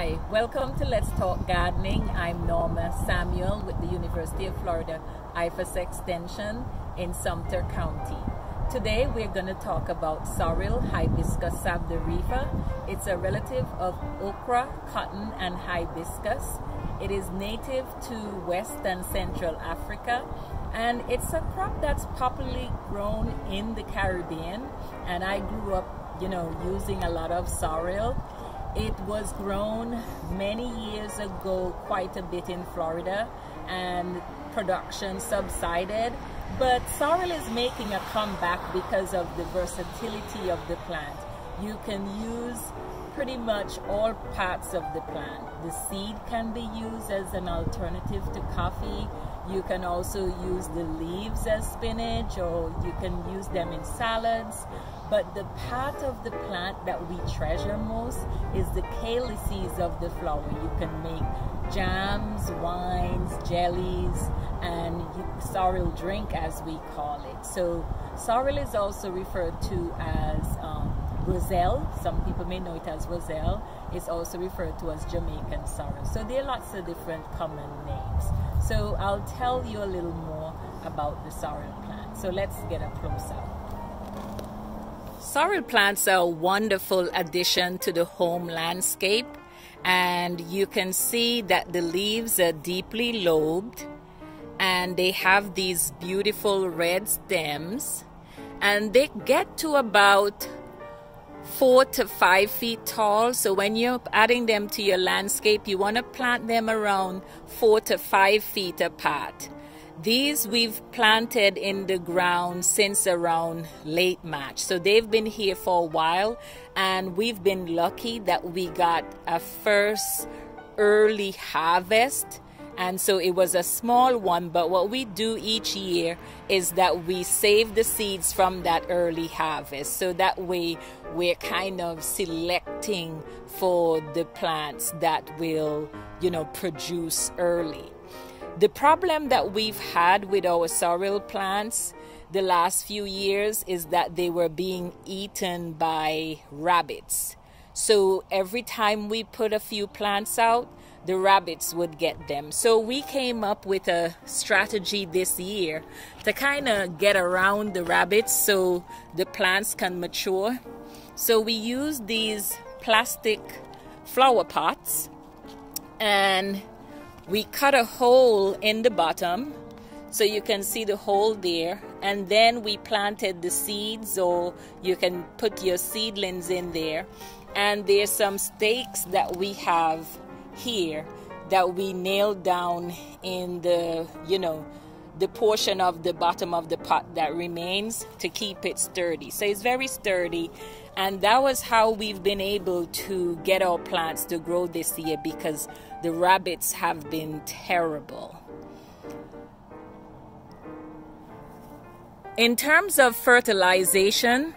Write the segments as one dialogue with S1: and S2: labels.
S1: Hi, welcome to Let's Talk Gardening. I'm Norma Samuel with the University of Florida IFAS Extension in Sumter County. Today we're going to talk about sorrel hibiscus sabdariffa. It's a relative of okra, cotton, and hibiscus. It is native to West and Central Africa and it's a crop that's popularly grown in the Caribbean and I grew up, you know, using a lot of sorrel it was grown many years ago, quite a bit in Florida, and production subsided. But sorrel is making a comeback because of the versatility of the plant. You can use pretty much all parts of the plant. The seed can be used as an alternative to coffee. You can also use the leaves as spinach or you can use them in salads. But the part of the plant that we treasure most is the calyces of the flower. You can make jams, wines, jellies, and sorrel drink as we call it. So sorrel is also referred to as um, Roselle. Some people may know it as Roselle. It's also referred to as Jamaican sorrel. So there are lots of different common names. So I'll tell you a little more about the sorrel plant. So let's get up. Sorrel plants are a wonderful addition to the home landscape and you can see that the leaves are deeply lobed and they have these beautiful red stems and they get to about four to five feet tall so when you're adding them to your landscape you want to plant them around four to five feet apart these we've planted in the ground since around late March. So they've been here for a while and we've been lucky that we got a first early harvest. And so it was a small one, but what we do each year is that we save the seeds from that early harvest. So that way we're kind of selecting for the plants that will, you know, produce early. The problem that we've had with our sorrel plants the last few years is that they were being eaten by rabbits. So every time we put a few plants out, the rabbits would get them. So we came up with a strategy this year to kind of get around the rabbits so the plants can mature. So we use these plastic flower pots and we cut a hole in the bottom so you can see the hole there and then we planted the seeds or you can put your seedlings in there and there's some stakes that we have here that we nailed down in the you know the portion of the bottom of the pot that remains to keep it sturdy so it's very sturdy and that was how we've been able to get our plants to grow this year because the rabbits have been terrible. In terms of fertilization,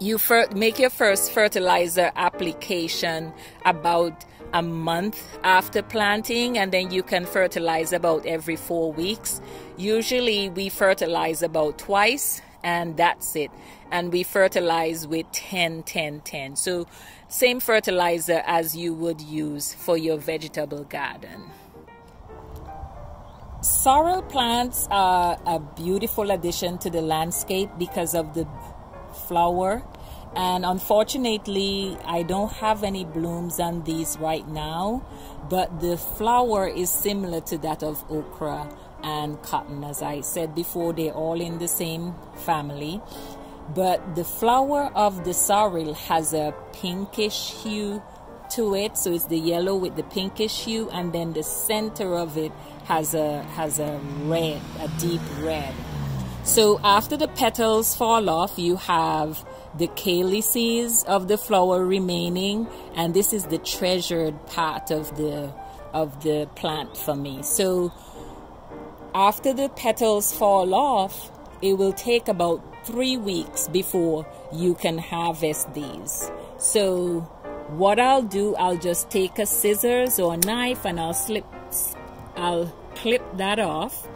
S1: you make your first fertilizer application about a month after planting, and then you can fertilize about every four weeks. Usually, we fertilize about twice, and that's it. And we fertilize with 10 10 10. So, same fertilizer as you would use for your vegetable garden. Sorrel plants are a beautiful addition to the landscape because of the flower and unfortunately I don't have any blooms on these right now but the flower is similar to that of okra and cotton as I said before they're all in the same family. But the flower of the sorrel has a pinkish hue to it so it's the yellow with the pinkish hue and then the center of it has a has a red a deep red. So after the petals fall off you have the calyces of the flower remaining and this is the treasured part of the of the plant for me so after the petals fall off it will take about three weeks before you can harvest these. So what I'll do, I'll just take a scissors or a knife and I'll slip, I'll clip that off.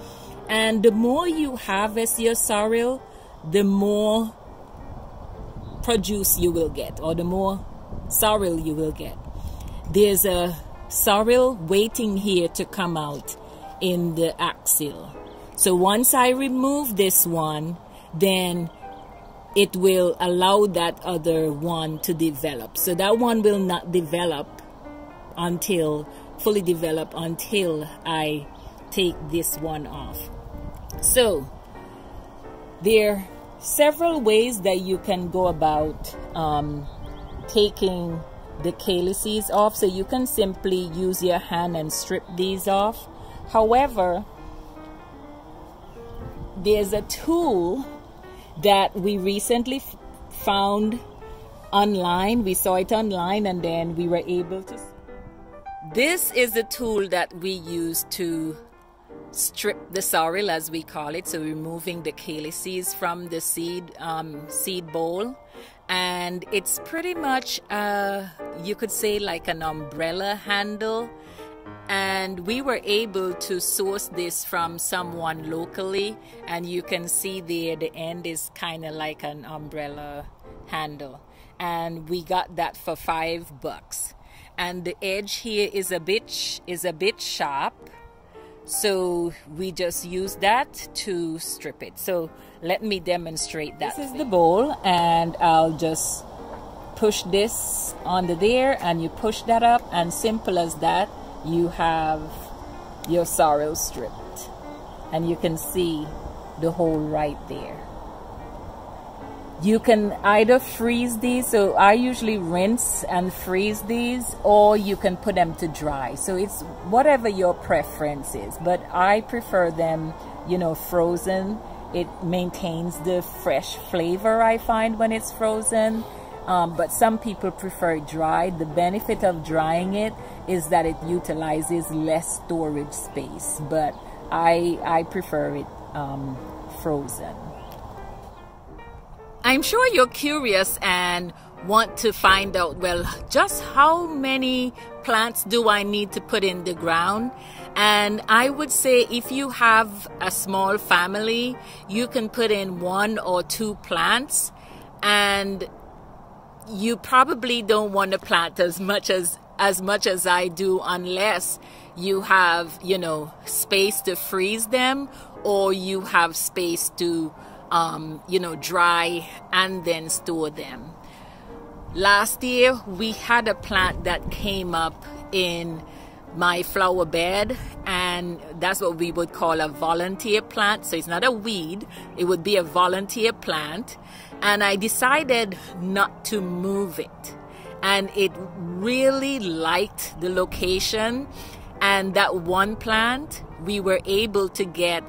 S1: And the more you harvest your sorrel, the more produce you will get or the more sorrel you will get. there's a sorrel waiting here to come out in the axil. So once I remove this one, then it will allow that other one to develop. So that one will not develop until fully develop until I take this one off. So there several ways that you can go about um, taking the calyces off. So you can simply use your hand and strip these off. However, there's a tool that we recently found online. We saw it online and then we were able to. This is the tool that we use to strip the sorrel as we call it so removing the calyces from the seed um, seed boll. And it's pretty much uh, you could say like an umbrella handle. And we were able to source this from someone locally. And you can see there the end is kind of like an umbrella handle. And we got that for five bucks. And the edge here is a bit is a bit sharp so we just use that to strip it. So let me demonstrate that. This is the boll and I'll just push this under there and you push that up and simple as that you have your sorrel stripped and you can see the hole right there. You can either freeze these, so I usually rinse and freeze these, or you can put them to dry. So it's whatever your preference is, but I prefer them, you know, frozen. It maintains the fresh flavor I find when it's frozen. Um, but some people prefer dried. The benefit of drying it is that it utilizes less storage space, but I, I prefer it um, frozen. I'm sure you're curious and want to find out well, just how many plants do I need to put in the ground? And I would say if you have a small family, you can put in one or two plants and you probably don't want to plant as much as as much as I do unless you have, you know, space to freeze them or you have space to um, you know, dry and then store them. Last year, we had a plant that came up in my flower bed, and that's what we would call a volunteer plant. So it's not a weed, it would be a volunteer plant. And I decided not to move it. And it really liked the location. And that one plant, we were able to get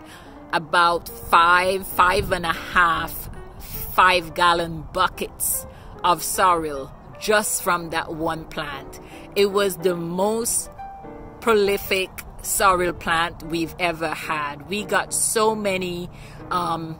S1: about five, five and a half five gallon buckets of sorrel just from that one plant. It was the most prolific sorrel plant we've ever had. We got so many um,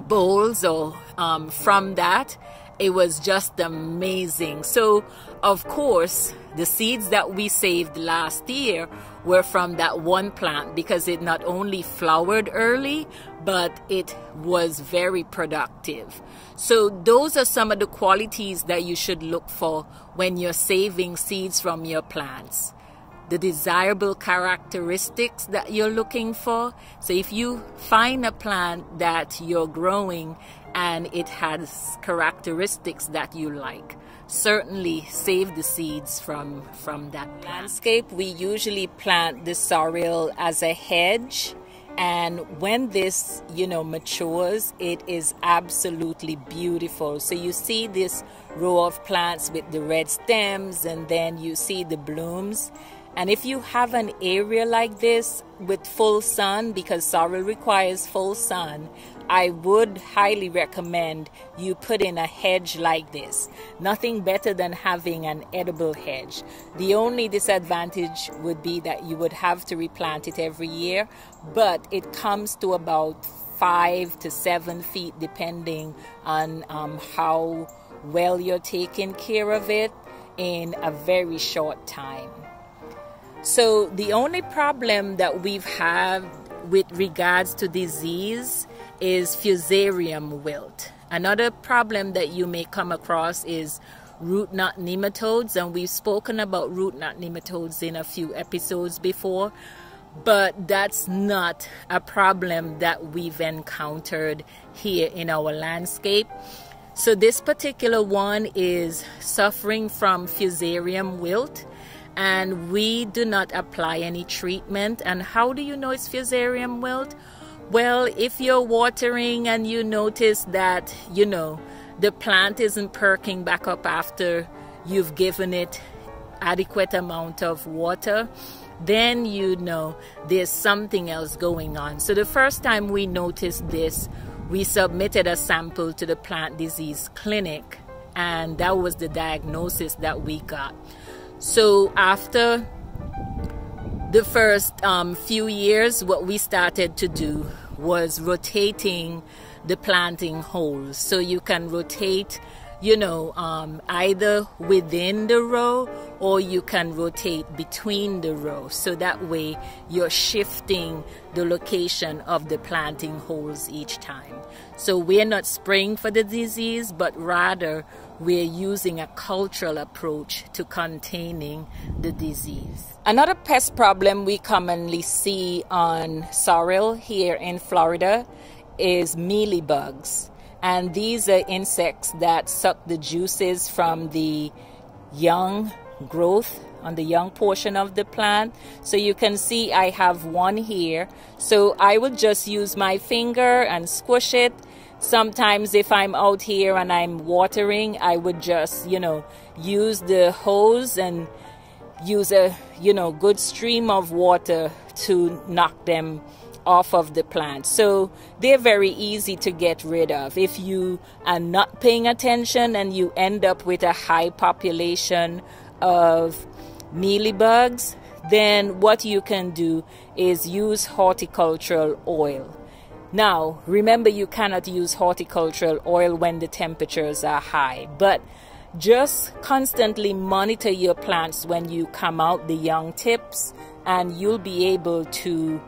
S1: bolls or um, from that. It was just amazing. So, of course, the seeds that we saved last year were from that one plant because it not only flowered early, but it was very productive. So, those are some of the qualities that you should look for when you're saving seeds from your plants. The desirable characteristics that you're looking for. So, if you find a plant that you're growing and it has characteristics that you like, certainly save the seeds from from that landscape we usually plant the sorrel as a hedge and when this you know matures it is absolutely beautiful. So you see this row of plants with the red stems and then you see the blooms. And if you have an area like this with full sun because sorrel requires full sun I would highly recommend you put in a hedge like this. Nothing better than having an edible hedge. The only disadvantage would be that you would have to replant it every year, but it comes to about five to seven feet depending on um, how well you're taking care of it in a very short time. So, the only problem that we've had with regards to disease is fusarium wilt. Another problem that you may come across is root knot nematodes, and we've spoken about root knot nematodes in a few episodes before, but that's not a problem that we've encountered here in our landscape. So, this particular one is suffering from fusarium wilt, and we do not apply any treatment. And how do you know it's fusarium wilt? Well, if you're watering and you notice that, you know, the plant isn't perking back up after you've given it adequate amount of water, then you know there's something else going on. So the first time we noticed this, we submitted a sample to the plant disease clinic and that was the diagnosis that we got. So after the first um, few years, what we started to do was rotating the planting holes. So you can rotate, you know, um, either within the row or you can rotate between the rows. So that way you're shifting the location of the planting holes each time. So we're not spraying for the disease, but rather we're using a cultural approach to containing the disease. Another pest problem we commonly see on sorrel here in Florida is mealybugs. And these are insects that suck the juices from the young growth on the young portion of the plant. So you can see I have one here. So I would just use my finger and squish it sometimes if I'm out here and I'm watering, I would just, you know, use the hose and use a, you know, good stream of water to knock them off of the plant. So they're very easy to get rid of. If you are not paying attention and you end up with a high population of mealybugs, then what you can do is use horticultural oil. Now, remember you cannot use horticultural oil when the temperatures are high, but just constantly monitor your plants when you come out the young tips and you'll be able to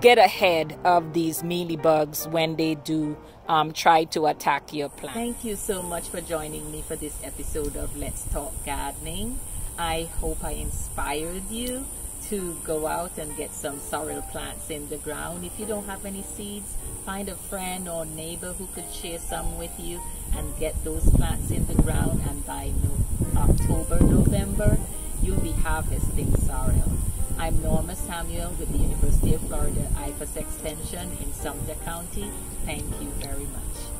S1: get ahead of these mealybugs when they do um, try to attack your plant. Thank you so much for joining me for this episode of Let's Talk Gardening. I hope I inspired you to go out and get some sorrel plants in the ground. If you don't have any seeds, find a friend or neighbor who could share some with you and get those plants in the ground and by October, November, you'll be harvesting sorrel. I'm Norma Samuel with the University of Florida IFAS Extension in Sumter County. Thank you very much.